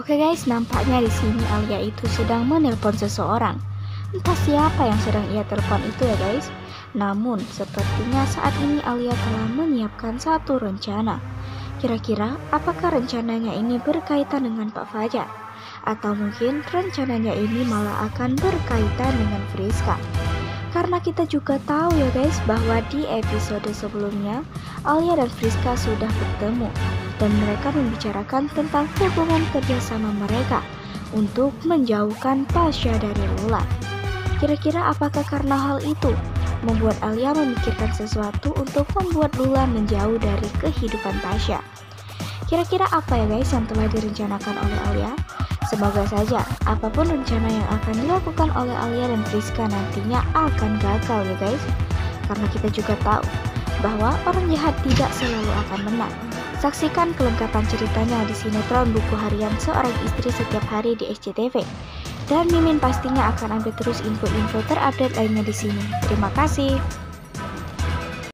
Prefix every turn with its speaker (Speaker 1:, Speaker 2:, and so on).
Speaker 1: Oke guys, nampaknya di sini Alia itu sedang menelpon seseorang. Entah siapa yang sedang ia telepon itu ya guys. Namun, sepertinya saat ini Alia telah menyiapkan satu rencana. Kira-kira apakah rencananya ini berkaitan dengan Pak Fajar? Atau mungkin rencananya ini malah akan berkaitan dengan Friska? Karena kita juga tahu ya guys bahwa di episode sebelumnya Alia dan Friska sudah bertemu dan mereka membicarakan tentang hubungan kerjasama mereka untuk menjauhkan Tasya dari Lula. Kira-kira apakah karena hal itu membuat Alia memikirkan sesuatu untuk membuat Lula menjauh dari kehidupan Tasya? Kira-kira apa ya guys yang telah direncanakan oleh Alia? Semoga saja apa pun rencana yang akan dilakukan oleh Alia dan Friska nantinya akan gagal ya guys. Karena kita juga tahu bahwa orang jahat tidak selalu akan menang. Saksikan kelengkapan ceritanya di sinetron buku harian seorang istri setiap hari di SCTV. Dan Mimin pastinya akan update terus info-info terupdate lainnya di sini. Terima kasih.